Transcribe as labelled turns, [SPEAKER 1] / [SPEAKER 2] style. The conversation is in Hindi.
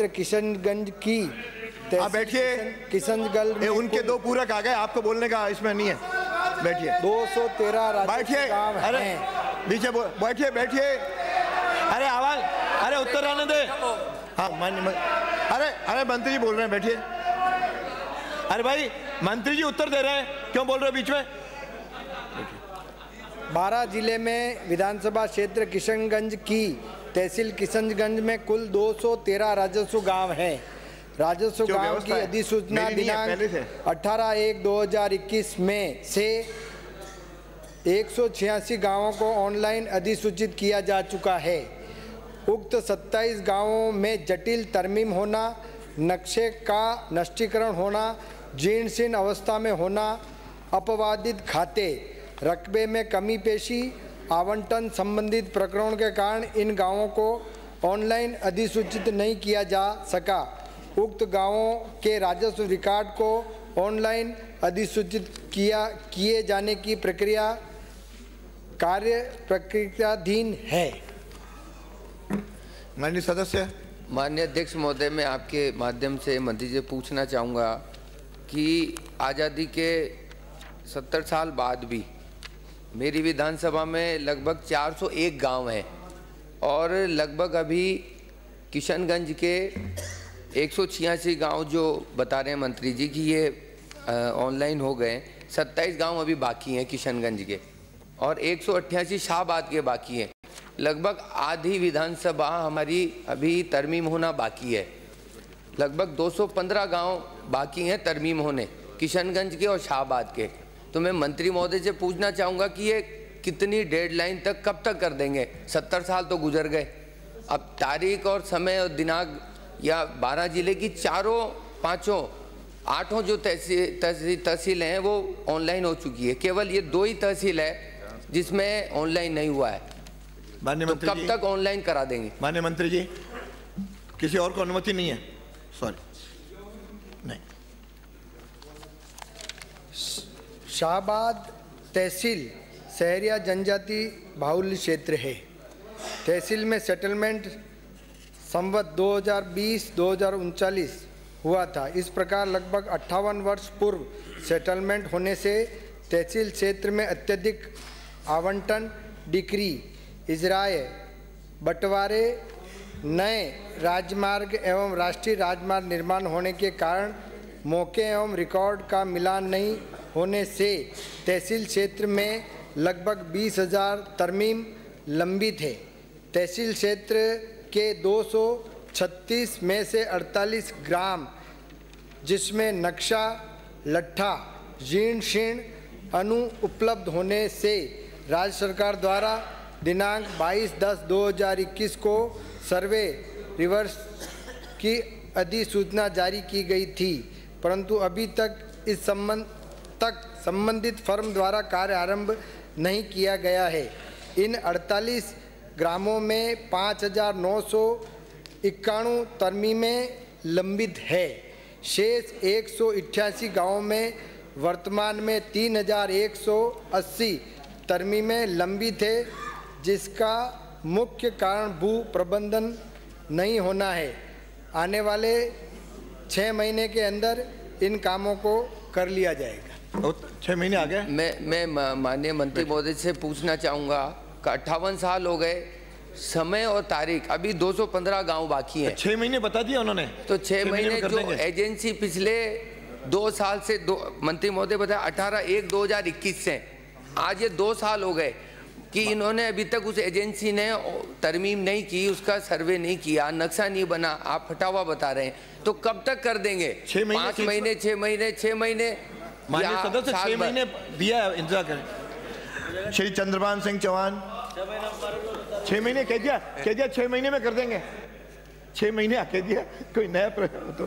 [SPEAKER 1] क्षेत्र किशनगंज की
[SPEAKER 2] आप बैठिए।
[SPEAKER 1] किशनगंज में
[SPEAKER 2] उनके दो पूरक आ गए आपको बोलने का इसमें नहीं है। बैठिए।
[SPEAKER 1] 213
[SPEAKER 2] बैठिए।
[SPEAKER 1] राजस्व गाँव
[SPEAKER 2] अरे बो- बैठिए बैठिए। अरे आवाज़ अरे उत्तर आने दे। हाँ मान्य अरे अरे मंत्री जी बोल रहे हैं बैठिए। अरे भाई मंत्री जी उत्तर दे रहे हैं क्यों बोल रहे हो बीच में?
[SPEAKER 1] बारह ज़िले में विधानसभा क्षेत्र किशनगंज की तहसील किशनगंज में कुल 213 राजस्व गाँव हैं। राजस्व गाँव की अधिसूचना दिनांक
[SPEAKER 2] पहले से।
[SPEAKER 1] 18 एक 2021 में से एक गाँवों को ऑनलाइन अधिसूचित किया जा चुका है। उक्त 27 गाँवों में जटिल तरमीम होना नक्शे का नष्टीकरण होना जीर्ण शीर्ण अवस्था में होना अपवादित खाते रकबे में कमी पेशी आवंटन संबंधित प्रकरणों के कारण इन गाँवों को ऑनलाइन अधिसूचित नहीं किया जा सका। उक्त गाँवों के राजस्व रिकॉर्ड को ऑनलाइन अधिसूचित किया किए जाने की प्रक्रिया कार्य प्रक्रियाधीन है।
[SPEAKER 2] माननीय सदस्य।
[SPEAKER 3] माननीय अध्यक्ष महोदय मैं आपके माध्यम से मंत्री जी पूछना चाहूँगा कि आज़ादी के सत्तर साल बाद भी मेरी विधानसभा में लगभग 401 गाँव हैं और लगभग अभी किशनगंज के एक गाँव जो बता रहे हैं मंत्री जी कि ये ऑनलाइन हो गए सत्ताईस गाँव अभी बाकी हैं किशनगंज के और एक सौ अट्ठासी शाहबाद के बाकी हैं। लगभग आधी विधानसभा हमारी अभी तरमीम होना बाकी है। लगभग 215 गाँव बाकी हैं तरमीम होने, किशनगंज के और शाहबाद के। तो मैं मंत्री महोदय से पूछना चाहूँगा कि ये कितनी डेडलाइन तक कब तक कर देंगे? सत्तर साल तो गुजर गए। अब तारीख और समय और दिनांक या बारह ज़िले की चारों पाँचों आठों जो तहसील तहसील तहसीलें हैं वो ऑनलाइन हो चुकी है। केवल ये दो ही तहसील है जिसमें ऑनलाइन नहीं हुआ है।
[SPEAKER 2] माननीय
[SPEAKER 3] तो कब तक ऑनलाइन करा देंगे?
[SPEAKER 2] मान्य मंत्री जी किसी और को अनुमति नहीं है? सॉरी नहीं।
[SPEAKER 1] शाहबाद तहसील शहरिया जनजाति बाहुल्य क्षेत्र है। तहसील में सेटलमेंट संवत 2020-2039 हुआ था। इस प्रकार लगभग अट्ठावन वर्ष पूर्व सेटलमेंट होने से तहसील क्षेत्र में अत्यधिक आवंटन, डिक्री, इजराय, बंटवारे, नए राजमार्ग एवं राष्ट्रीय राजमार्ग निर्माण होने के कारण मौके एवं रिकॉर्ड का मिलान नहीं होने से तहसील क्षेत्र में लगभग बीस हज़ार तरमीम लंबित है तहसील क्षेत्र के 236 में से 48 ग्राम, जिसमें नक्शा, लट्ठा, जीर्ण शीर्ण अनु उपलब्ध होने से राज्य सरकार द्वारा दिनांक 22 दस 2021 को सर्वे रिवर्स की अधिसूचना जारी की गई थी, परंतु अभी तक इस संबंध तक संबंधित फर्म द्वारा कार्य आरंभ नहीं किया गया है। इन 48 ग्रामों में पाँच हज़ार नौ सौ इक्याणु तरमीमें लंबित है। शेष एक सौ इक्यासी गाँवों में वर्तमान में तीन हज़ार एक सौ अस्सी तरमीमें लंबित है, जिसका मुख्य कारण भू प्रबंधन नहीं होना है। आने वाले छः महीने के अंदर इन कामों को कर लिया जाएगा।
[SPEAKER 2] छह महीने आ गए
[SPEAKER 3] मैं मैं माननीय मंत्री महोदय से पूछना चाहूँगा अट्ठावन साल हो गए समय और तारीख अभी 215 गाँव बाकी हैं।
[SPEAKER 2] छह महीने बता दिया उन्होंने।
[SPEAKER 3] तो छः महीने जो एजेंसी पिछले दो साल से दो मंत्री महोदय बताया अठारह एक दो हज़ार इक्कीस से आज ये दो साल हो गए कि इन्होंने अभी तक उस एजेंसी ने तरमीम नहीं की उसका सर्वे नहीं किया नक्शा नहीं बना आप फटावा बता रहे हैं। तो कब तक कर देंगे? पाँच महीने छः महीने छः महीने
[SPEAKER 2] माननीय सदस्य छह महीने दिया है इंतज़ार करें। श्री चंद्रमान सिंह चौहान। छह महीने कह दिया कह दिया छह महीने में कर देंगे। छह महीने कह दिया कोई नया प्रश्न तो।